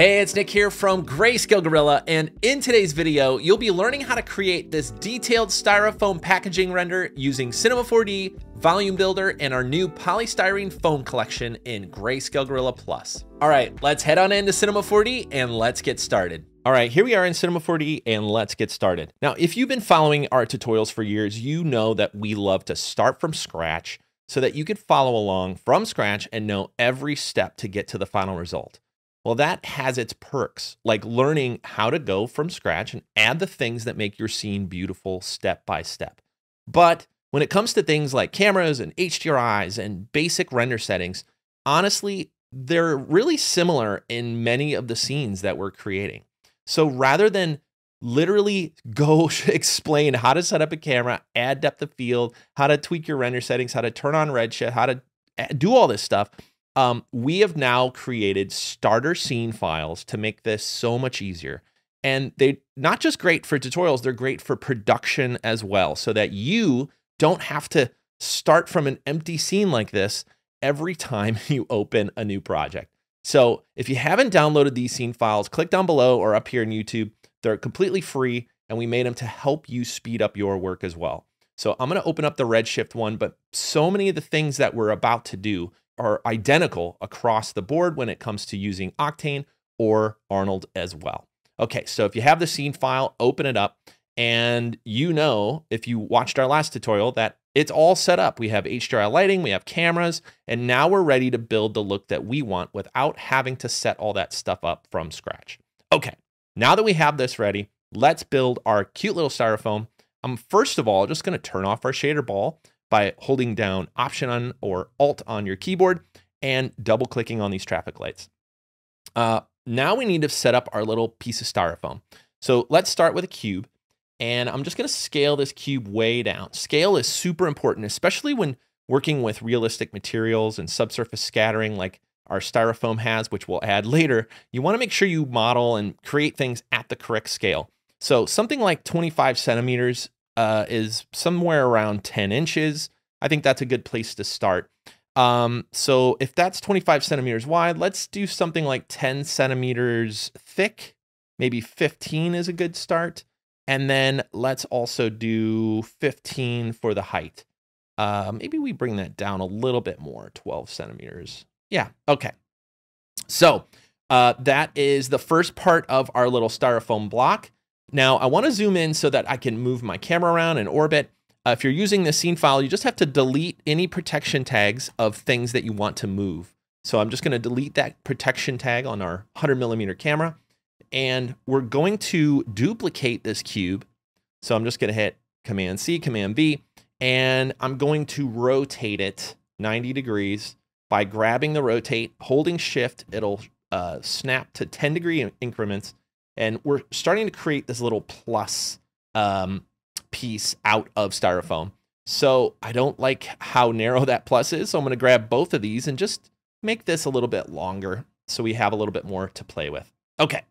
Hey, it's Nick here from Greyscalegorilla, and in today's video, you'll be learning how to create this detailed styrofoam packaging render using Cinema 4D, Volume Builder, and our new polystyrene foam collection in Greyscalegorilla Plus. All right, let's head on into Cinema 4D and let's get started. All right, here we are in Cinema 4D and let's get started. Now, if you've been following our tutorials for years, you know that we love to start from scratch so that you can follow along from scratch and know every step to get to the final result. Well, that has its perks, like learning how to go from scratch and add the things that make your scene beautiful step by step. But when it comes to things like cameras and HDRIs and basic render settings, honestly, they're really similar in many of the scenes that we're creating. So rather than literally go explain how to set up a camera, add depth of field, how to tweak your render settings, how to turn on Redshift, how to eh, do all this stuff, um, we have now created starter scene files to make this so much easier. And they're not just great for tutorials, they're great for production as well, so that you don't have to start from an empty scene like this every time you open a new project. So if you haven't downloaded these scene files, click down below or up here in YouTube. They're completely free, and we made them to help you speed up your work as well. So I'm going to open up the Redshift one, but so many of the things that we're about to do are identical across the board when it comes to using Octane or Arnold as well. Okay, so if you have the scene file, open it up, and you know, if you watched our last tutorial, that it's all set up. We have HDRI lighting, we have cameras, and now we're ready to build the look that we want without having to set all that stuff up from scratch. Okay, now that we have this ready, let's build our cute little styrofoam. I'm first of all just gonna turn off our shader ball by holding down Option on or Alt on your keyboard and double clicking on these traffic lights. Uh, now we need to set up our little piece of styrofoam. So let's start with a cube. And I'm just going to scale this cube way down. Scale is super important, especially when working with realistic materials and subsurface scattering like our styrofoam has, which we'll add later. You want to make sure you model and create things at the correct scale. So something like 25 centimeters uh, is somewhere around 10 inches. I think that's a good place to start. Um, so if that's 25 centimeters wide, let's do something like 10 centimeters thick. Maybe 15 is a good start. And then let's also do 15 for the height. Uh, maybe we bring that down a little bit more, 12 centimeters. Yeah, okay. So uh, that is the first part of our little styrofoam block. Now I want to zoom in so that I can move my camera around and orbit. Uh, if you're using the scene file, you just have to delete any protection tags of things that you want to move. So I'm just going to delete that protection tag on our 100 millimeter camera. And we're going to duplicate this cube. So I'm just going to hit Command C, Command V, and I'm going to rotate it 90 degrees by grabbing the rotate, holding shift, it'll uh, snap to 10 degree increments and we're starting to create this little plus um, piece out of styrofoam. So I don't like how narrow that plus is. So I'm going to grab both of these and just make this a little bit longer so we have a little bit more to play with. Okay.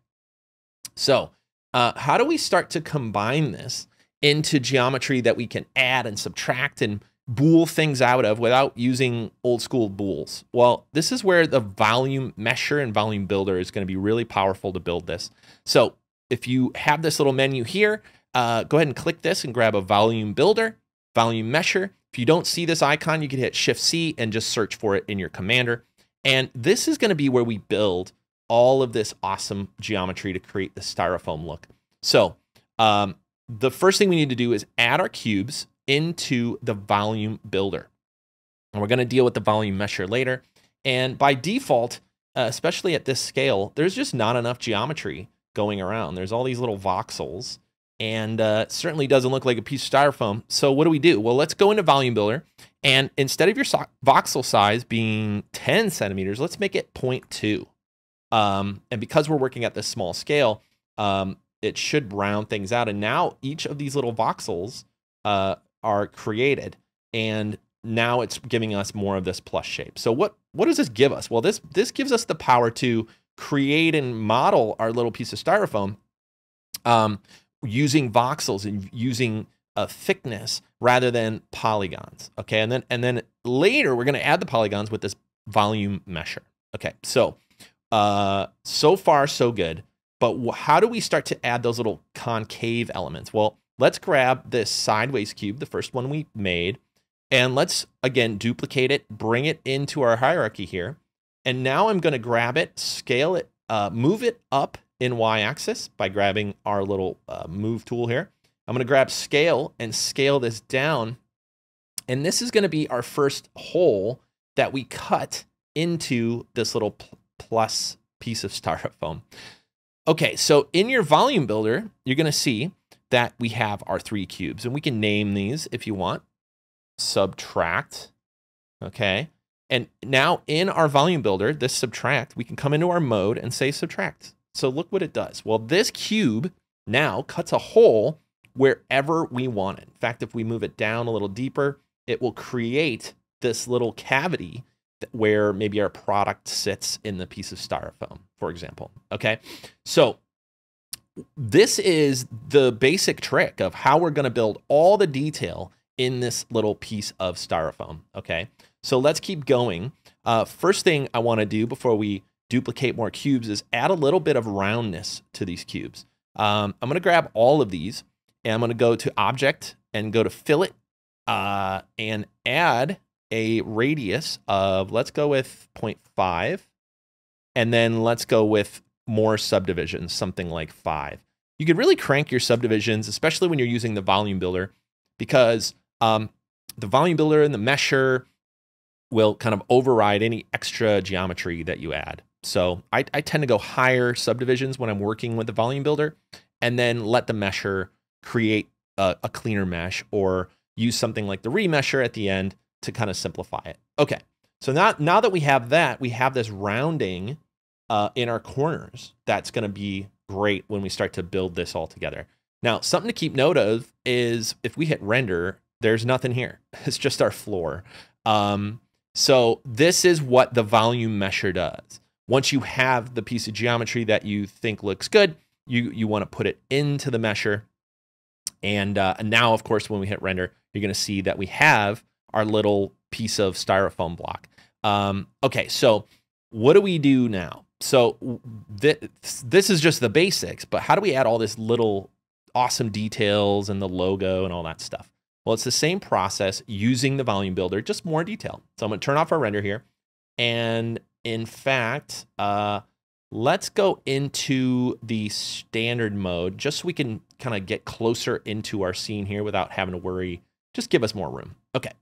So uh, how do we start to combine this into geometry that we can add and subtract and bool things out of without using old school bools? Well, this is where the volume mesher and volume builder is going to be really powerful to build this. So if you have this little menu here, uh, go ahead and click this and grab a volume builder, volume mesher. If you don't see this icon, you can hit Shift C and just search for it in your commander. And this is going to be where we build all of this awesome geometry to create the styrofoam look. So um, the first thing we need to do is add our cubes into the volume builder. And we're going to deal with the volume mesher later. And by default, uh, especially at this scale, there's just not enough geometry going around. There's all these little voxels and uh, certainly doesn't look like a piece of styrofoam. So what do we do? Well, let's go into volume builder and instead of your so voxel size being 10 centimeters, let's make it 0.2. Um, and because we're working at this small scale, um, it should round things out. And now each of these little voxels uh, are created and now it's giving us more of this plus shape. So what what does this give us? Well, this this gives us the power to create and model our little piece of styrofoam um, using voxels and using a thickness rather than polygons. Okay, and then and then later we're going to add the polygons with this volume mesher. Okay, so uh, so far so good. But how do we start to add those little concave elements? Well, let's grab this sideways cube, the first one we made, and let's, again, duplicate it, bring it into our hierarchy here. And now I'm going to grab it, scale it, uh, move it up in y-axis by grabbing our little uh, move tool here. I'm going to grab scale and scale this down. And this is going to be our first hole that we cut into this little plus piece of styrofoam. Okay, so in your volume builder, you're going to see that we have our three cubes, and we can name these if you want. Subtract, okay? And now in our volume builder, this subtract, we can come into our mode and say subtract. So look what it does. Well, this cube now cuts a hole wherever we want it. In fact, if we move it down a little deeper, it will create this little cavity where maybe our product sits in the piece of styrofoam, for example. Okay. So this is the basic trick of how we're going to build all the detail in this little piece of styrofoam. Okay. So let's keep going. Uh, first thing I want to do before we duplicate more cubes is add a little bit of roundness to these cubes. Um, I'm going to grab all of these and I'm going to go to object and go to fillet uh, and add a radius of, let's go with 0.5. And then let's go with more subdivisions, something like five. You could really crank your subdivisions, especially when you're using the volume builder, because um, the volume builder and the mesher will kind of override any extra geometry that you add. So I, I tend to go higher subdivisions when I'm working with the volume builder and then let the mesher create a, a cleaner mesh or use something like the remesher at the end to kind of simplify it. Okay, so now, now that we have that, we have this rounding uh, in our corners. That's going to be great when we start to build this all together. Now, something to keep note of is if we hit render, there's nothing here. It's just our floor. Um, so this is what the volume mesher does. Once you have the piece of geometry that you think looks good, you, you want to put it into the mesher. and, uh, and now, of course, when we hit render, you're going to see that we have our little piece of styrofoam block. Um, okay, so what do we do now? So th this is just the basics, but how do we add all this little awesome details and the logo and all that stuff? Well, it's the same process using the volume builder, just more detail. So I'm to turn off our render here. And in fact, uh, Let's go into the standard mode just so we can kind of get closer into our scene here without having to worry. Just give us more room. Okay.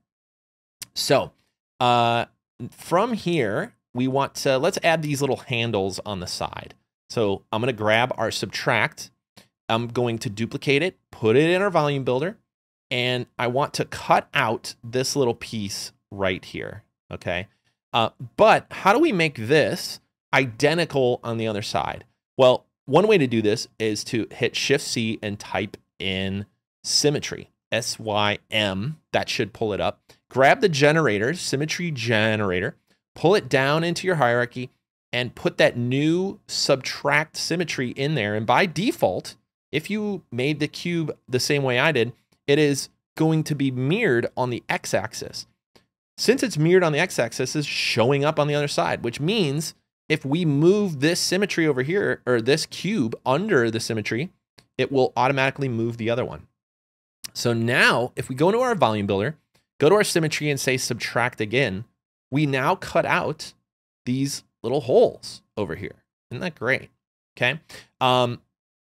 So uh, from here, we want to, let's add these little handles on the side. So I'm going to grab our subtract. I'm going to duplicate it, put it in our volume builder, and I want to cut out this little piece right here. Okay. Uh, but how do we make this identical on the other side? Well, one way to do this is to hit Shift C and type in symmetry, S Y M. That should pull it up. Grab the generator, symmetry generator, pull it down into your hierarchy, and put that new subtract symmetry in there. And by default, if you made the cube the same way I did, it is going to be mirrored on the x axis. Since it's mirrored on the x axis, is showing up on the other side, which means if we move this symmetry over here, or this cube under the symmetry, it will automatically move the other one. So now, if we go into our volume builder, go to our symmetry and say subtract again, we now cut out these little holes over here. Isn't that great? Okay. Um,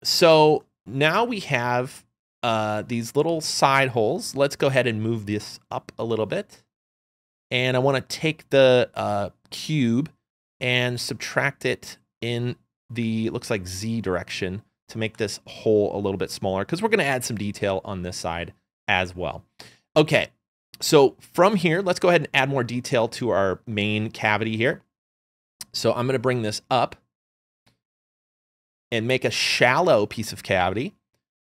so now we have uh, these little side holes. Let's go ahead and move this up a little bit. And I want to take the uh, cube and subtract it in the, looks like Z direction to make this hole a little bit smaller because we're going to add some detail on this side as well. Okay, so from here, let's go ahead and add more detail to our main cavity here. So I'm going to bring this up and make a shallow piece of cavity.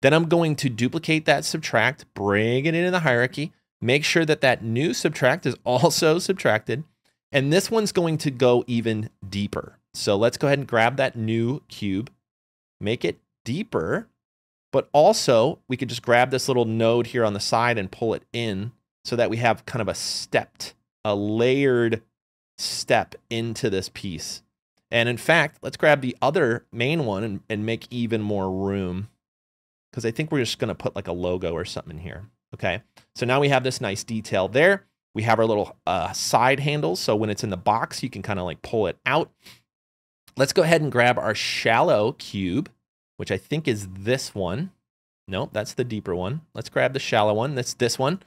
Then I'm going to duplicate that subtract, bring it into the hierarchy, make sure that that new subtract is also subtracted, and this one's going to go even deeper. So let's go ahead and grab that new cube, make it deeper, but also we could just grab this little node here on the side and pull it in so that we have kind of a stepped, a layered step into this piece. And in fact, let's grab the other main one and, and make even more room because I think we're just going to put like a logo or something in here. Okay. So now we have this nice detail there. We have our little uh, side handles. So when it's in the box, you can kind of like pull it out. Let's go ahead and grab our shallow cube, which I think is this one. Nope, that's the deeper one. Let's grab the shallow one. That's this one.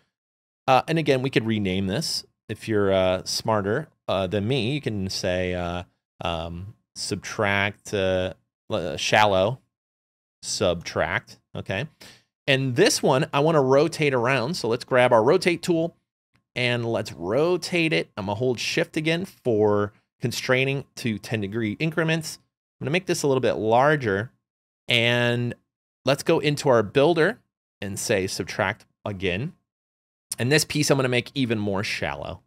Uh, and again, we could rename this. If you're uh, smarter uh, than me, you can say uh, um, subtract uh, shallow, subtract. Okay. And this one, I want to rotate around. So let's grab our rotate tool and let's rotate it. I'm going to hold shift again for constraining to 10 degree increments. I'm going to make this a little bit larger and let's go into our builder and say subtract again. And this piece I'm going to make even more shallow.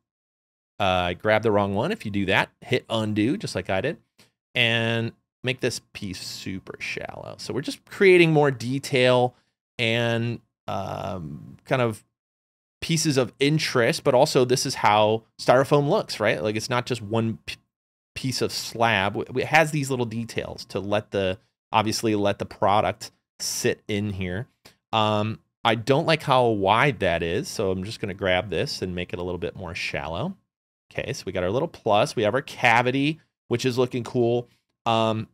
Uh, I grabbed the wrong one. If you do that, hit undo just like I did and make this piece super shallow. So we're just creating more detail and um, kind of pieces of interest, but also this is how styrofoam looks, right? Like it's not just one piece of slab. It has these little details to let the, obviously let the product sit in here. Um, I don't like how wide that is, so I'm just going to grab this and make it a little bit more shallow. Okay, so we got our little plus. We have our cavity, which is looking cool. Um,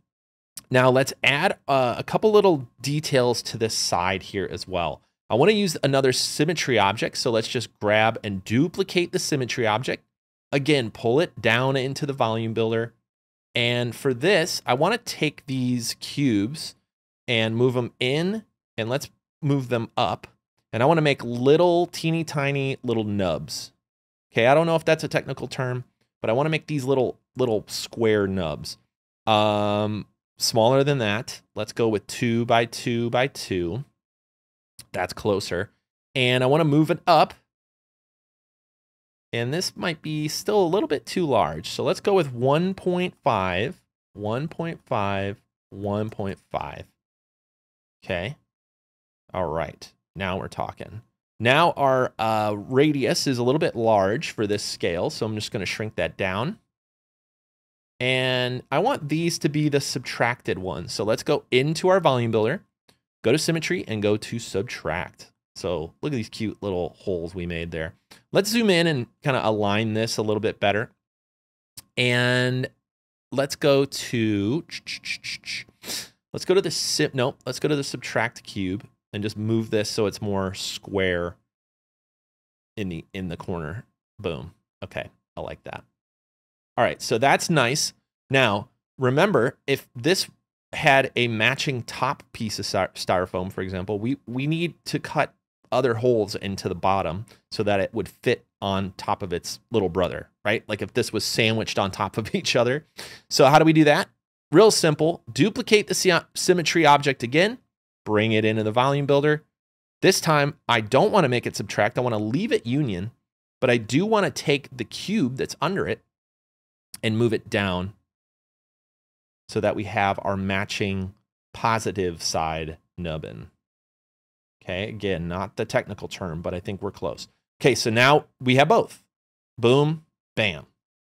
now let's add uh, a couple little details to this side here as well. I want to use another symmetry object, so let's just grab and duplicate the symmetry object. Again, pull it down into the volume builder. And for this, I want to take these cubes and move them in, and let's move them up. And I want to make little teeny tiny little nubs. Okay, I don't know if that's a technical term, but I want to make these little little square nubs. Um, smaller than that. Let's go with two by two by two. That's closer. And I want to move it up. And this might be still a little bit too large. So let's go with 1.5, 1.5, 1.5. Okay. All right. Now we're talking. Now our uh, radius is a little bit large for this scale. So I'm just going to shrink that down. And I want these to be the subtracted ones. So let's go into our volume builder, go to symmetry and go to subtract. So look at these cute little holes we made there. Let's zoom in and kind of align this a little bit better. And let's go to, let's go to the, no, let's go to the subtract cube and just move this so it's more square in the, in the corner. Boom. Okay. I like that. All right, so that's nice. Now, remember, if this had a matching top piece of styrofoam, for example, we, we need to cut other holes into the bottom so that it would fit on top of its little brother, right? Like if this was sandwiched on top of each other. So how do we do that? Real simple. Duplicate the symmetry object again, bring it into the volume builder. This time, I don't want to make it subtract. I want to leave it union, but I do want to take the cube that's under it and move it down so that we have our matching positive side nubbin. Okay, again, not the technical term, but I think we're close. Okay, so now we have both. Boom, bam.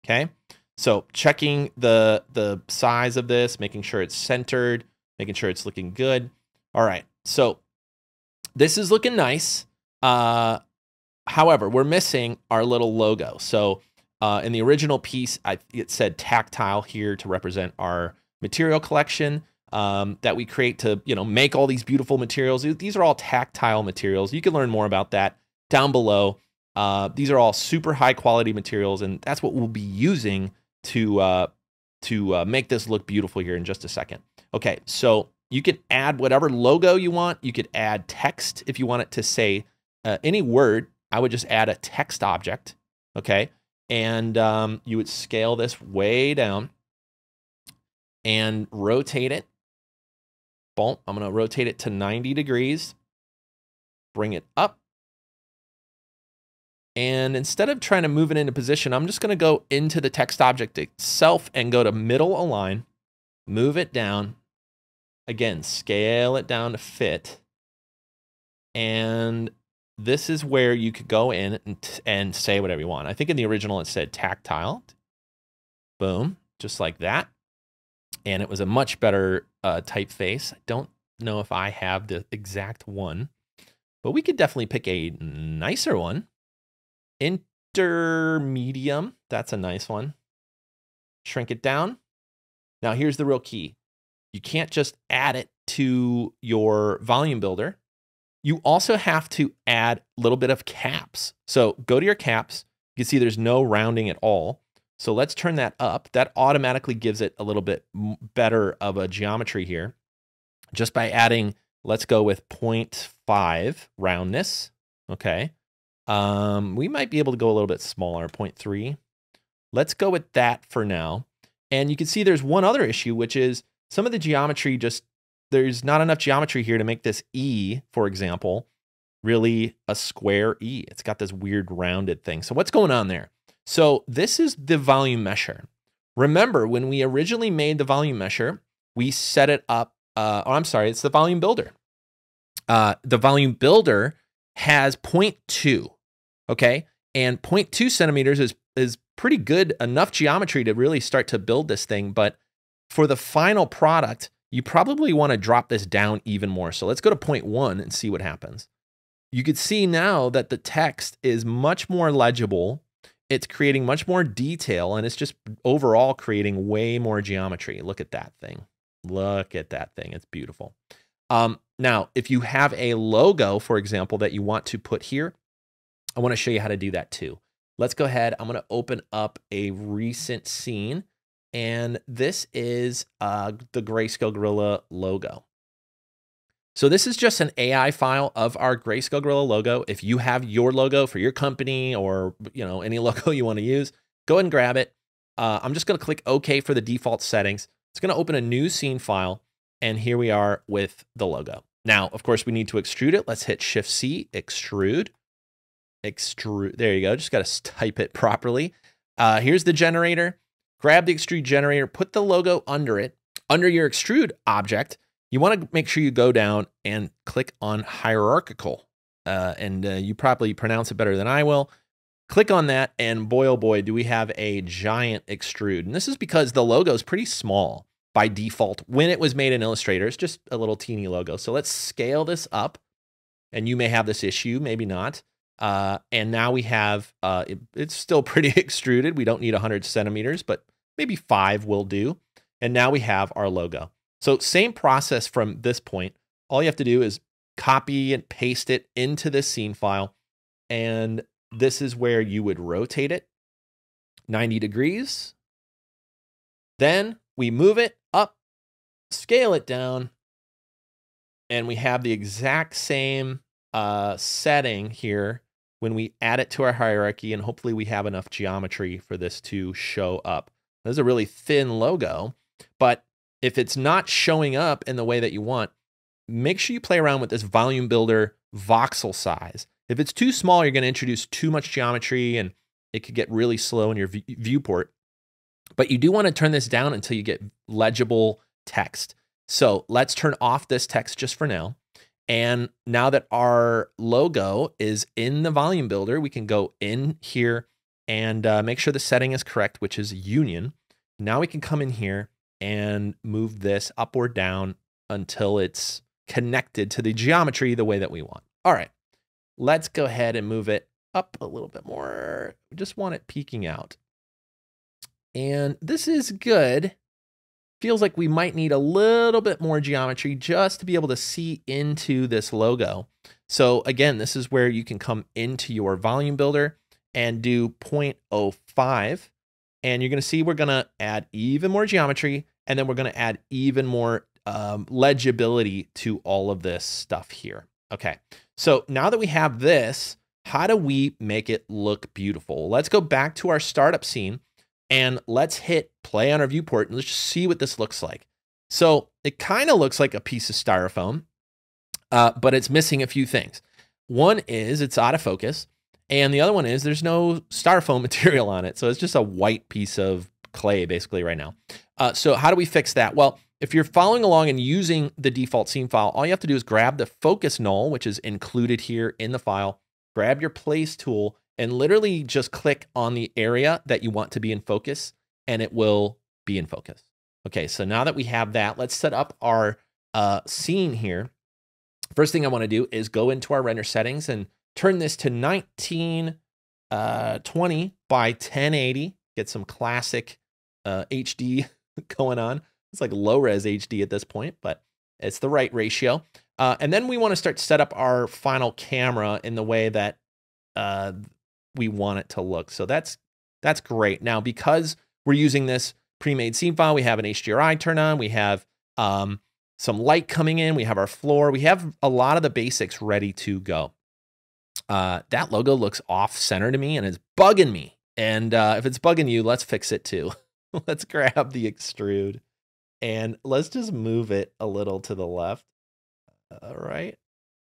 Okay, so checking the, the size of this, making sure it's centered, making sure it's looking good. All right, so this is looking nice. Uh, however, we're missing our little logo. So uh, in the original piece, I, it said tactile here to represent our material collection um, that we create to you know make all these beautiful materials. These are all tactile materials. You can learn more about that down below. Uh, these are all super high quality materials, and that's what we'll be using to uh, to uh, make this look beautiful here in just a second. Okay, so you can add whatever logo you want. You could add text if you want it to say uh, any word. I would just add a text object. Okay, and um, you would scale this way down and rotate it. Boom, I'm going to rotate it to 90 degrees, bring it up. And instead of trying to move it into position, I'm just going to go into the text object itself and go to middle align, move it down. Again, scale it down to fit. And this is where you could go in and, and say whatever you want. I think in the original it said tactile. Boom, just like that. and it was a much better uh, typeface. I don't know if I have the exact one, but we could definitely pick a nicer one. Inter Medium, that's a nice one. Shrink it down. Now here's the real key. You can't just add it to your volume builder. You also have to add a little bit of caps. So go to your caps. You can see there's no rounding at all. So let's turn that up. That automatically gives it a little bit better of a geometry here. Just by adding, let's go with 0.5 roundness. Okay. Um, we might be able to go a little bit smaller, 0.3. Let's go with that for now. And you can see there's one other issue, which is some of the geometry just, there's not enough geometry here to make this E, for example, really a square E. It's got this weird rounded thing. So what's going on there? So this is the volume mesher. Remember, when we originally made the volume mesher, we set it up, uh, oh, I'm sorry, it's the volume builder. Uh, the volume builder has 0.2, okay? And 0.2 centimeters is, is pretty good enough geometry to really start to build this thing. But for the final product, you probably want to drop this down even more. So let's go to 0.1 and see what happens. You could see now that the text is much more legible. It's creating much more detail and it's just overall creating way more geometry. Look at that thing. Look at that thing. It's beautiful. Um, now, if you have a logo, for example, that you want to put here, I want to show you how to do that too. Let's go ahead. I'm going to open up a recent scene. And this is uh, the Greyscalegorilla logo. So this is just an AI file of our Greyscalegorilla logo. If you have your logo for your company or you know any logo you want to use, go ahead and grab it. Uh, I'm just going to click OK for the default settings. It's going to open a new scene file. And here we are with the logo. Now, of course, we need to extrude it. Let's hit Shift C, extrude extrude. There you go. Just got to type it properly. Uh, here's the generator. Grab the extrude generator, put the logo under it, under your extrude object. You want to make sure you go down and click on hierarchical. Uh, and uh, you probably pronounce it better than I will. Click on that, and boy, oh boy, do we have a giant extrude. And this is because the logo is pretty small by default when it was made in Illustrator. It's just a little teeny logo. So let's scale this up. And you may have this issue, maybe not. Uh, and now we have, uh, it, it's still pretty extruded. We don't need 100 centimeters, but maybe five will do. And now we have our logo. So same process from this point. All you have to do is copy and paste it into this scene file. And this is where you would rotate it 90 degrees. Then we move it up, scale it down, and we have the exact same uh, setting here when we add it to our hierarchy, and hopefully we have enough geometry for this to show up. This is a really thin logo, but if it's not showing up in the way that you want, make sure you play around with this volume builder voxel size. If it's too small, you're going to introduce too much geometry and it could get really slow in your viewport. But you do want to turn this down until you get legible text. So let's turn off this text just for now. And now that our logo is in the volume builder, we can go in here and uh, make sure the setting is correct, which is union. Now we can come in here and move this up or down until it's connected to the geometry the way that we want. All right, let's go ahead and move it up a little bit more. We just want it peeking out. And this is good feels like we might need a little bit more geometry just to be able to see into this logo. So again, this is where you can come into your volume builder and do 0.05. And you're going to see we're going to add even more geometry, and then we're going to add even more um, legibility to all of this stuff here. Okay, so now that we have this, how do we make it look beautiful? Let's go back to our startup scene and let's hit play on our viewport and let's just see what this looks like. So it kind of looks like a piece of styrofoam, uh, but it's missing a few things. One is it's out of focus, and the other one is there's no styrofoam material on it. So it's just a white piece of clay basically right now. Uh, so how do we fix that? Well, if you're following along and using the default scene file, all you have to do is grab the focus null, which is included here in the file, grab your place tool, and literally just click on the area that you want to be in focus and it will be in focus. Okay, so now that we have that, let's set up our uh, scene here. First thing I want to do is go into our render settings and turn this to 1920 uh, by 1080. Get some classic uh, HD going on. It's like low res HD at this point, but it's the right ratio. Uh, and then we want to start set up our final camera in the way that uh, we want it to look. So that's that's great. Now, because we're using this pre-made scene file, we have an HDRI turn on, we have um, some light coming in, we have our floor, we have a lot of the basics ready to go. Uh, that logo looks off center to me and it's bugging me. And uh, if it's bugging you, let's fix it too. let's grab the extrude and let's just move it a little to the left. All right.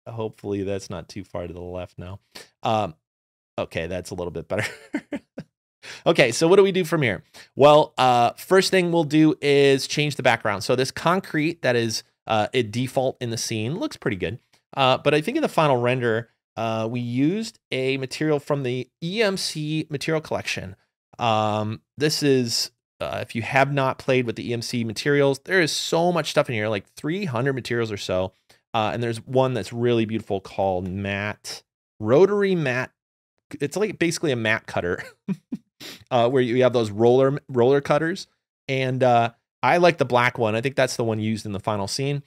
Hopefully that's not too far to the left now. Um, okay, that's a little bit better. okay, so what do we do from here? Well, uh, first thing we'll do is change the background. So this concrete that is uh, a default in the scene looks pretty good. Uh, but I think in the final render, uh, we used a material from the EMC material collection. Um, this is uh, if you have not played with the EMC materials, there is so much stuff in here, like 300 materials or so. Uh, and there's one that's really beautiful called matte, rotary matte. It's like basically a matte cutter uh, where you have those roller roller cutters. And uh, I like the black one. I think that's the one used in the final scene.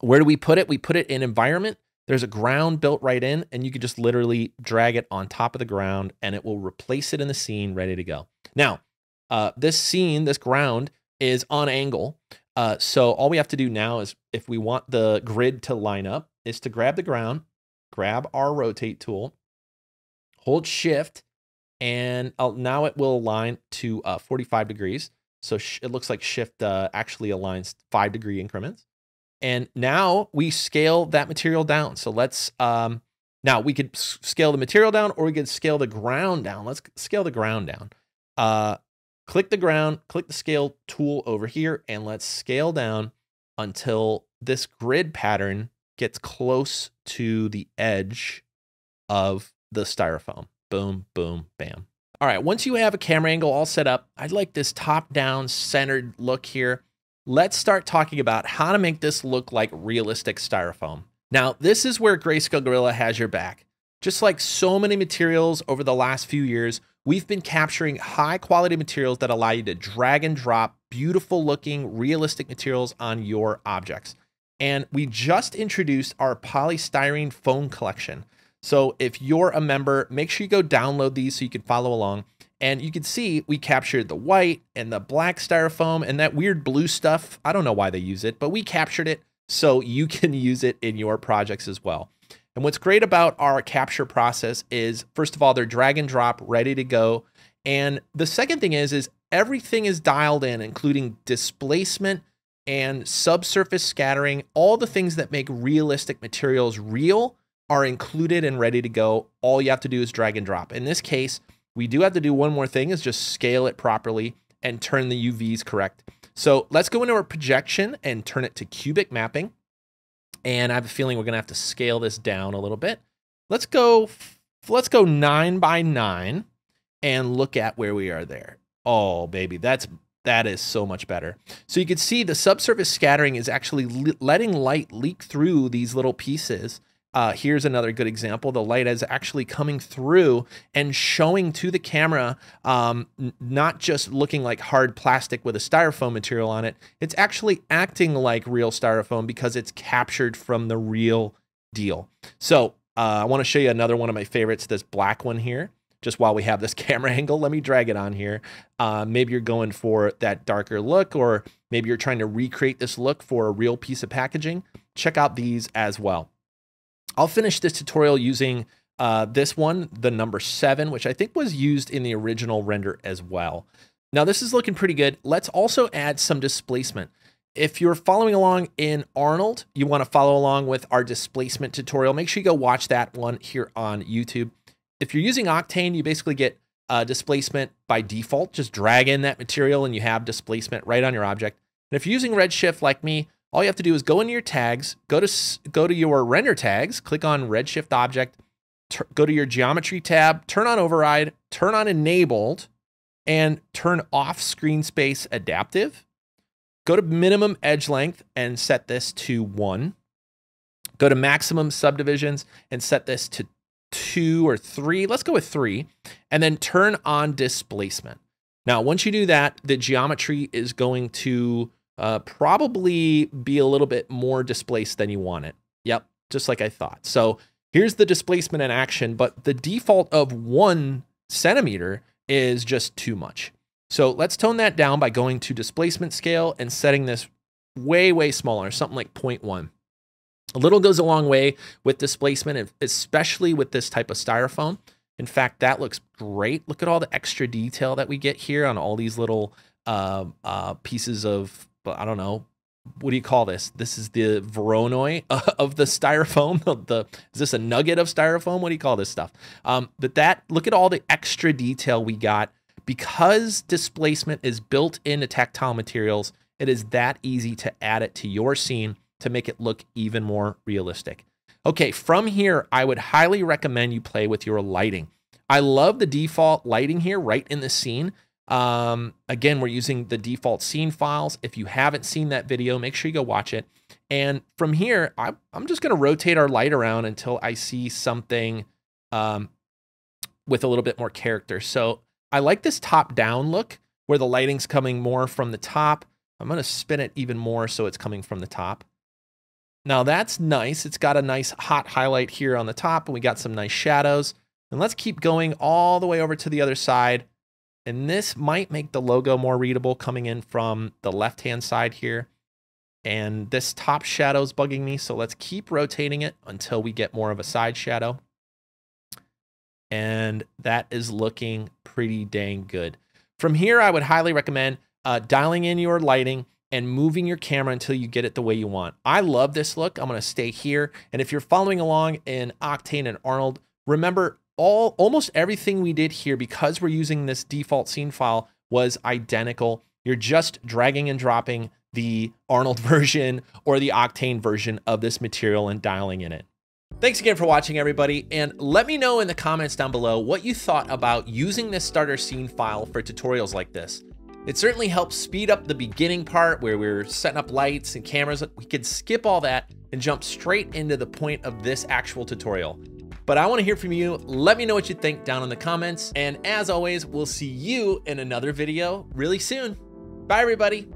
Where do we put it? We put it in environment. There's a ground built right in, and you can just literally drag it on top of the ground and it will replace it in the scene ready to go. Now, uh, this scene, this ground is on angle. Uh, so all we have to do now is if we want the grid to line up is to grab the ground, grab our rotate tool, hold shift, and I'll, now it will align to uh, 45 degrees. So it looks like shift uh, actually aligns five degree increments. And now we scale that material down. So let's, um, now we could scale the material down or we could scale the ground down. Let's scale the ground down. Uh, click the ground, click the scale tool over here, and let's scale down until this grid pattern gets close to the edge of the styrofoam. Boom, boom, bam. All right, once you have a camera angle all set up, I'd like this top-down centered look here. Let's start talking about how to make this look like realistic styrofoam. Now, this is where Greyscalegorilla has your back. Just like so many materials over the last few years, we've been capturing high quality materials that allow you to drag and drop beautiful looking, realistic materials on your objects. And we just introduced our polystyrene foam collection. So if you're a member, make sure you go download these so you can follow along. And you can see we captured the white and the black styrofoam and that weird blue stuff. I don't know why they use it, but we captured it so you can use it in your projects as well. And what's great about our capture process is, first of all, they're drag and drop, ready to go. And the second thing is, is everything is dialed in, including displacement and subsurface scattering. All the things that make realistic materials real are included and ready to go. All you have to do is drag and drop. In this case, we do have to do one more thing is just scale it properly and turn the UVs correct. So let's go into our projection and turn it to cubic mapping. And I have a feeling we're going to have to scale this down a little bit. Let's go, let's go nine by nine and look at where we are there. Oh, baby, that's that is so much better. So you can see the subsurface scattering is actually letting light leak through these little pieces uh, here's another good example. The light is actually coming through and showing to the camera, um, not just looking like hard plastic with a styrofoam material on it. It's actually acting like real styrofoam because it's captured from the real deal. So uh, I want to show you another one of my favorites, this black one here. Just while we have this camera angle, let me drag it on here. Uh, maybe you're going for that darker look, or maybe you're trying to recreate this look for a real piece of packaging. Check out these as well. I'll finish this tutorial using uh, this one, the number seven, which I think was used in the original render as well. Now this is looking pretty good. Let's also add some displacement. If you're following along in Arnold, you want to follow along with our displacement tutorial, make sure you go watch that one here on YouTube. If you're using Octane, you basically get uh, displacement by default. Just drag in that material and you have displacement right on your object. And if you're using Redshift like me, all you have to do is go into your tags, go to go to your render tags, click on Redshift object, go to your geometry tab, turn on override, turn on enabled, and turn off screen space adaptive. go to minimum edge length and set this to one. Go to maximum subdivisions and set this to two or three. Let's go with three. And then turn on displacement. Now, once you do that, the geometry is going to uh, probably be a little bit more displaced than you want it. Yep, just like I thought. So here's the displacement in action, but the default of one centimeter is just too much. So let's tone that down by going to displacement scale and setting this way, way smaller, something like 0.1. A little goes a long way with displacement, especially with this type of styrofoam. In fact, that looks great. Look at all the extra detail that we get here on all these little uh, uh, pieces of, I don't know, what do you call this? This is the Voronoi of the styrofoam. The, is this a nugget of styrofoam? What do you call this stuff? Um, but that look at all the extra detail we got because displacement is built into tactile materials. It is that easy to add it to your scene to make it look even more realistic. Okay, from here, I would highly recommend you play with your lighting. I love the default lighting here right in the scene. Um, again, we're using the default scene files. If you haven't seen that video, make sure you go watch it. And from here, I, am just going to rotate our light around until I see something um, with a little bit more character. So I like this top down look where the lighting's coming more from the top. I'm going to spin it even more so it's coming from the top. Now that's nice. It's got a nice hot highlight here on the top and we got some nice shadows. And let's keep going all the way over to the other side. And this might make the logo more readable coming in from the left-hand side here. And this top shadow is bugging me, so let's keep rotating it until we get more of a side shadow. And that is looking pretty dang good. From here, I would highly recommend uh, dialing in your lighting and moving your camera until you get it the way you want. I love this look. I'm going to stay here. And if you're following along in Octane and Arnold, remember all almost everything we did here because we're using this default scene file was identical. You're just dragging and dropping the Arnold version or the Octane version of this material and dialing in it. Thanks again for watching everybody and let me know in the comments down below what you thought about using this starter scene file for tutorials like this. It certainly helps speed up the beginning part where we're setting up lights and cameras. We could skip all that and jump straight into the point of this actual tutorial. But I wanna hear from you. Let me know what you think down in the comments. And as always, we'll see you in another video really soon. Bye everybody.